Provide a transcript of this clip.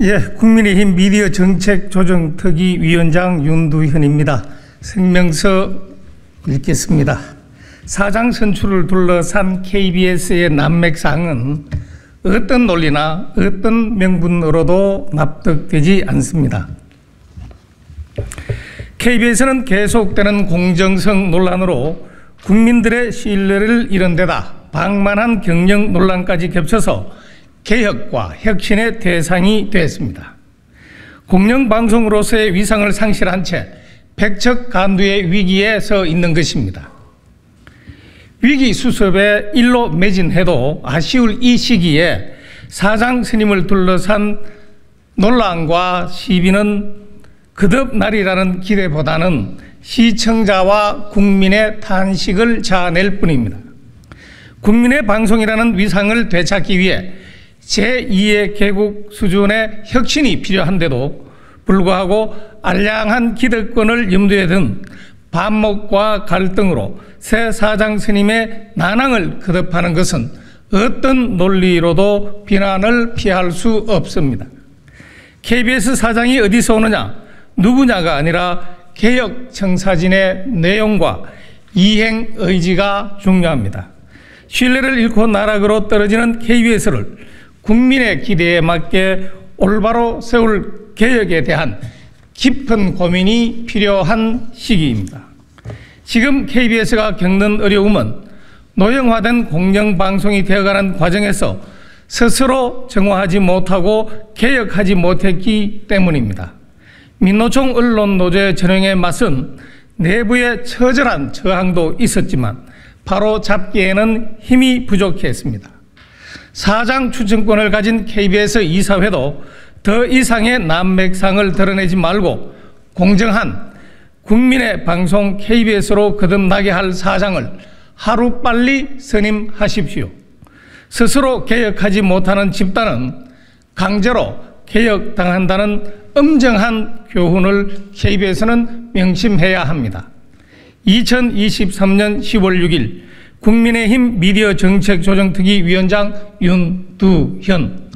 예, 국민의힘 미디어 정책 조정 특위 위원장 윤두현입니다. 생명서 읽겠습니다. 사장 선출을 둘러싼 KBS의 난맥상은 어떤 논리나 어떤 명분으로도 납득되지 않습니다. KBS는 계속되는 공정성 논란으로 국민들의 신뢰를 잃은 데다 방만한 경영 논란까지 겹쳐서 개혁과 혁신의 대상이 됐습니다. 공영방송으로서의 위상을 상실한 채 백척 간두의 위기에 서 있는 것입니다. 위기 수습에 일로 매진해도 아쉬울 이 시기에 사장 스님을 둘러싼 논란과 시비는 그듭날이라는 기대보다는 시청자와 국민의 탄식을 자아낼 뿐입니다. 국민의 방송이라는 위상을 되찾기 위해 제2의 개국 수준의 혁신이 필요한데도 불구하고 알량한 기득권을 염두에 둔 반목과 갈등으로 새 사장 스님의 난항을 거듭하는 것은 어떤 논리로도 비난을 피할 수 없습니다. KBS 사장이 어디서 오느냐, 누구냐가 아니라 개혁 청사진의 내용과 이행 의지가 중요합니다. 신뢰를 잃고 나락으로 떨어지는 KBS를 국민의 기대에 맞게 올바로 세울 개혁에 대한 깊은 고민이 필요한 시기입니다. 지금 KBS가 겪는 어려움은 노형화된 공영방송이 되어가는 과정에서 스스로 정화하지 못하고 개혁하지 못했기 때문입니다. 민노총 언론노조의 전형에 맞선 내부의 처절한 저항도 있었지만 바로 잡기에는 힘이 부족했습니다. 사장 추천권을 가진 KBS 이사회도 더 이상의 난맥상을 드러내지 말고 공정한 국민의 방송 KBS로 거듭나게 할 사장을 하루빨리 선임하십시오. 스스로 개혁하지 못하는 집단은 강제로 개혁당한다는 엄정한 교훈을 KBS는 명심해야 합니다. 2023년 10월 6일 국민의힘 미디어 정책 조정특위 위원장 윤두현.